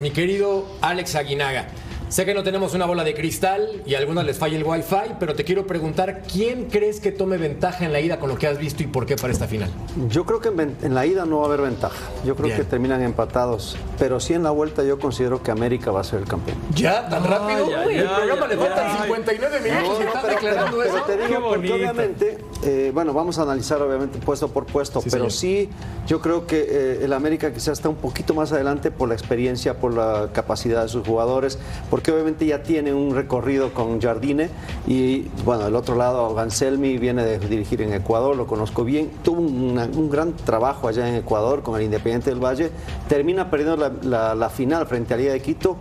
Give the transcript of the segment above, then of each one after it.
Mi querido Alex Aguinaga, sé que no tenemos una bola de cristal y a algunas les falla el wifi, pero te quiero preguntar, ¿quién crees que tome ventaja en la ida con lo que has visto y por qué para esta final? Yo creo que en, la ida no va a haber ventaja. Yo creo Bien. que terminan empatados. Pero sí en la vuelta yo considero que América va a ser el campeón. ¿Ya? ¿Tan rápido? ay, el ay, programa le faltan ay. 59 minutos y están declarando pero eso. te digo porque obviamente, eh, bueno, vamos a analizar obviamente puesto por puesto, Sí, pero señor. sí yo creo que eh, el América quizás está un poquito más adelante por la experiencia, por la capacidad de sus jugadores, porque obviamente ya tiene un recorrido con Jardine y bueno, del otro lado Anselmi viene de dirigir en Ecuador, lo conozco bien, tuvo un gran trabajo allá en Ecuador con el Independiente del Valle, termina perdiendo la, final frente a Liga de Quito,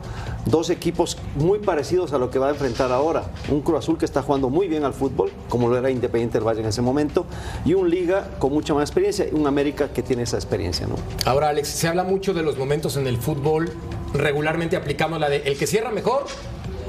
dos equipos muy parecidos a lo que va a enfrentar ahora, un Cruz Azul que está jugando muy bien al fútbol, como lo era Independiente del Valle en ese momento, y un Liga con mucha más experiencia, y un América que tiene esa experiencia. Ahora, Alex, se habla mucho de los momentos en el fútbol, regularmente aplicamos la de el que cierra mejor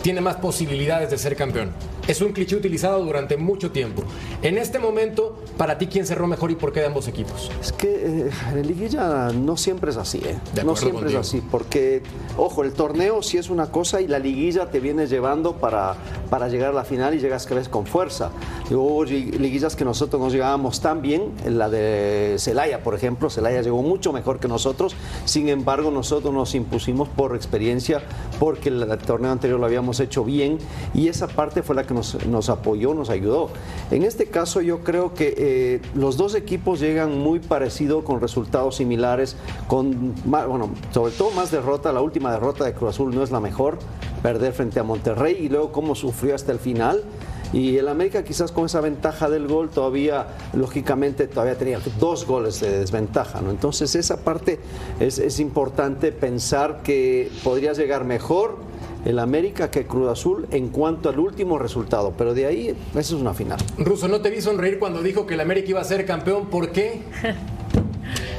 tiene más posibilidades de ser campeón. Es un cliché utilizado durante mucho tiempo. En este momento, para ti, ¿quién cerró mejor y por qué de ambos equipos? Es que eh, en liguilla no siempre es así, ¿eh? De No siempre contigo. es así, porque, ojo, el torneo sí es una cosa y la liguilla te viene llevando para, para llegar a la final y llegas cada vez con fuerza. Hubo li- liguillas que nosotros nos llegábamos tan bien, en la de Celaya, por ejemplo, Celaya llegó mucho mejor que nosotros, sin embargo nosotros nos impusimos por experiencia, porque el, el torneo anterior lo habíamos hecho bien y esa parte fue la que nos, nos apoyó, nos ayudó. En este caso yo creo que eh, los dos equipos llegan muy parecidos, con resultados similares, con más- bueno, sobre todo más derrota, la última derrota de Cruz Azul no es la mejor, perder frente a Monterrey y luego cómo sufrió hasta el final. Y el América quizás con esa ventaja del gol todavía, lógicamente, todavía tenía dos goles de desventaja, ¿no? Entonces esa parte es, es importante pensar que podría llegar mejor el América que Cruz Azul en cuanto al último resultado, pero de ahí esa es una final. Russo, no te vi sonreír cuando dijo que el América iba a ser campeón. ¿Por qué?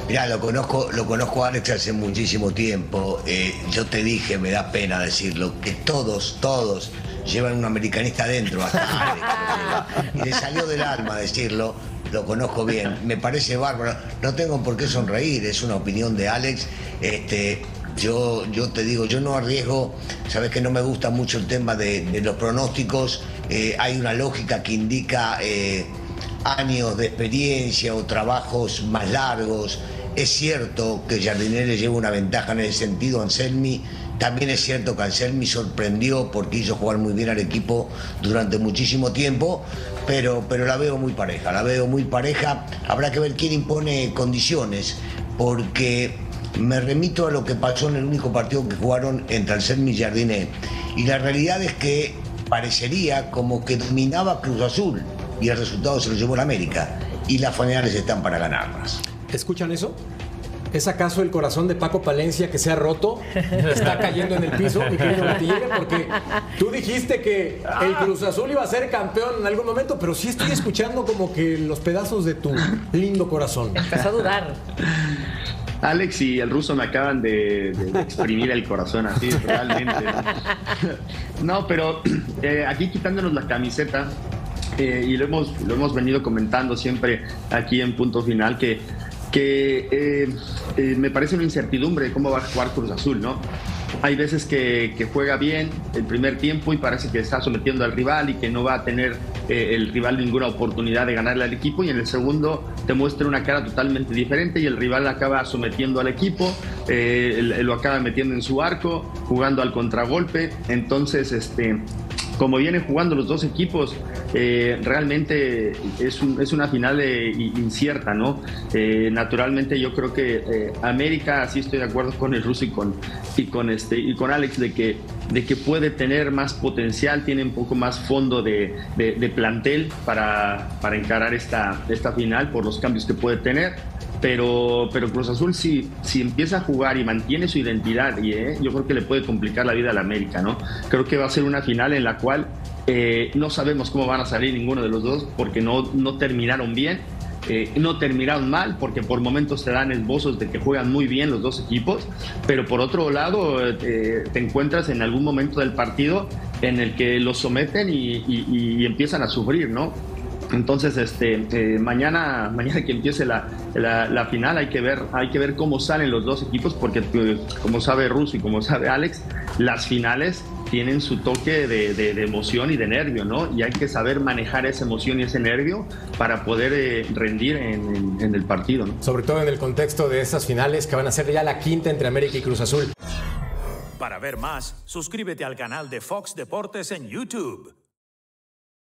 Mirá, lo conozco, lo conozco a Alex hace muchísimo tiempo. Eh, yo te dije, me da pena decirlo, que todos, todos llevan un americanista adentro hasta Alex. Y le salió del alma decirlo. Lo conozco bien, me parece bárbaro. No tengo por qué sonreír, es una opinión de Alex. Este, yo, yo te digo, yo no arriesgo, sabes que no me gusta mucho el tema de, los pronósticos. Eh, hay una lógica que indica eh, años de experiencia o trabajos más largos. Es cierto que Jardinelli le lleva una ventaja en ese sentido, Anselmi. También es cierto que Anselmi sorprendió porque hizo jugar muy bien al equipo durante muchísimo tiempo, pero, pero la veo muy pareja, la veo muy pareja. Habrá que ver quién impone condiciones, porque me remito a lo que pasó en el único partido que jugaron entre Anselmi y Jardiné. Y la realidad es que parecería como que dominaba Cruz Azul y el resultado se lo llevó el América. Y las finales están para ganarlas. ¿Escuchan eso? ¿Es acaso el corazón de Paco Palencia que se ha roto? Está cayendo en el piso, mi querido Latiguere, porque tú dijiste que el Cruz Azul iba a ser campeón en algún momento, pero sí estoy escuchando como que los pedazos de tu lindo corazón. Empezó a dudar. Alex y el ruso me acaban de, exprimir el corazón así, realmente. No, pero eh, aquí quitándonos la camiseta, eh, y lo hemos, lo hemos venido comentando siempre aquí en punto final, que, que eh, me parece una incertidumbre de cómo va a jugar Cruz Azul, ¿no? Hay veces que, que juega bien el primer tiempo y parece que está sometiendo al rival y que no va a tener eh, el rival ninguna oportunidad de ganarle al equipo y en el segundo te muestra una cara totalmente diferente y el rival acaba sometiendo al equipo, eh, lo acaba metiendo en su arco, jugando al contragolpe. Entonces, este, como vienen jugando los dos equipos, eh, realmente es, un- es una final eh, incierta, ¿no? Eh, naturalmente yo creo que América, sí estoy de acuerdo con el ruso y con, y con, este, y con Alex, de que, de que puede tener más potencial, tiene un poco más fondo de, de- de plantel para, para encarar esta, esta final por los cambios que puede tener. Pero, pero Cruz Azul, si, si empieza a jugar y mantiene su identidad, y, eh, yo creo que le puede complicar la vida al América, ¿no? Creo que va a ser una final en la cual eh, no sabemos cómo van a salir ninguno de los dos porque no, no terminaron bien. eh, no terminaron mal porque por momentos te dan esbozos de que juegan muy bien los dos equipos, pero por otro lado eh, te encuentras en algún momento del partido en el que los someten y, empiezan a sufrir, ¿no? Entonces, este, eh, mañana, mañana que empiece la, la, final hay que ver, hay que ver cómo salen los dos equipos, porque pues, como sabe Russo y como sabe Alex, las finales tienen su toque de, emoción y de nervio, ¿no? Y hay que saber manejar esa emoción y ese nervio para poder eh, rendir en, en, el partido, ¿no? Sobre todo en el contexto de esas finales que van a ser ya la quinta entre América y Cruz Azul. Para ver más, suscríbete al canal de Fox Deportes en YouTube.